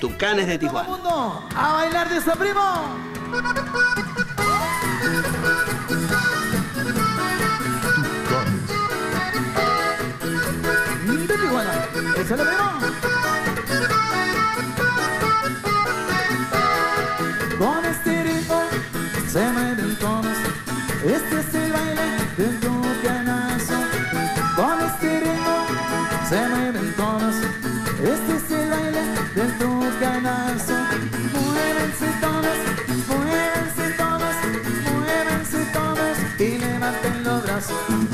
Tucanes de el Tijuana. a bailar de esa primo. De Tijuana. Échale primo. Con este ritmo se mueven todos. Este es el baile del tucanazo. Con este ritmo se mueven house.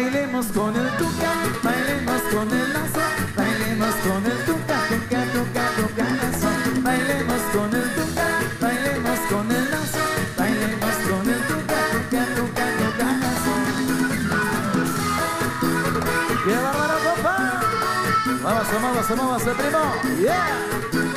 Bailemos con el tuca, bailemos con el lazo, bailemos con el tuca, tuca, tuca, tucanazo. Bailemos con el tuca, bailemos con el lazo, bailemos con el tuca, tuca, tuca, tucanazo. ¡Qué bárbaro, papá! Vamos, vamos, vamos, primo. ¡Yeah!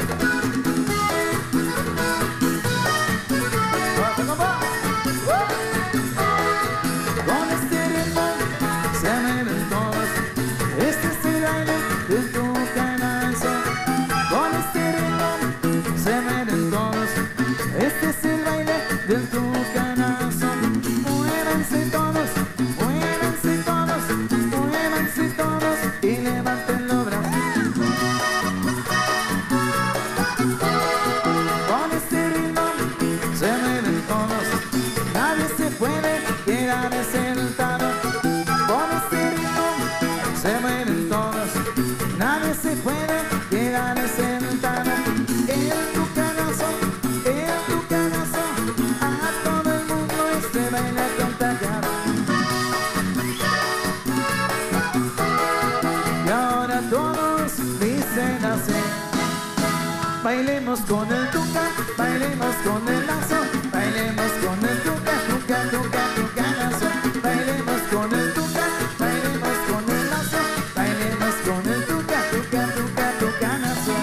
Bailemos con el tuca, bailemos con el lazo, bailemos con el tuca, tuca, tuca, tucanazo. Bailemos con el tuca, bailemos con el lazo, bailemos con el tuca, tuca, tuca, tucanazo.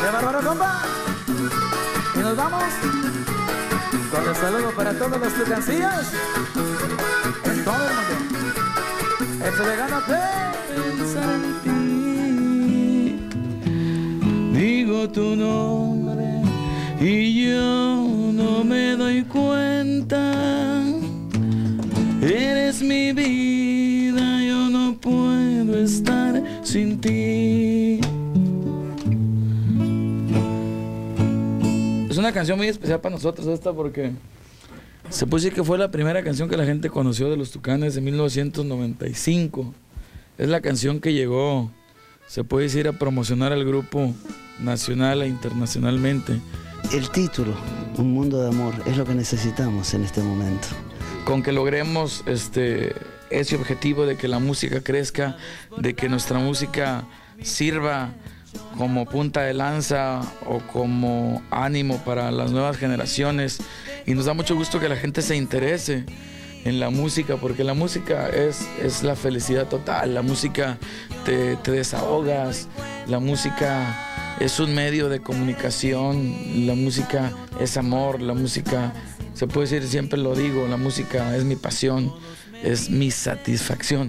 ¡Qué bárbaro, compa! Y nos vamos con el saludo para todos los tucancillos en todo el mundo. Esto de gana pensar tu nombre y yo no me doy cuenta. Eres mi vida, yo no puedo estar sin ti. Es una canción muy especial para nosotros esta porque se puede decir que fue la primera canción que la gente conoció de los Tucanes en 1995. Es la canción que llegó, se puede decir, a promocionar al grupo nacional e internacionalmente. El título, Un mundo de amor, es lo que necesitamos en este momento. Con que logremos este, ese objetivo de que la música crezca, de que nuestra música sirva como punta de lanza o como ánimo para las nuevas generaciones. Y nos da mucho gusto que la gente se interese en la música, porque la música es, es la felicidad total, la música te, te desahogas, la música es un medio de comunicación, la música es amor, la música, se puede decir, siempre lo digo, la música es mi pasión, es mi satisfacción.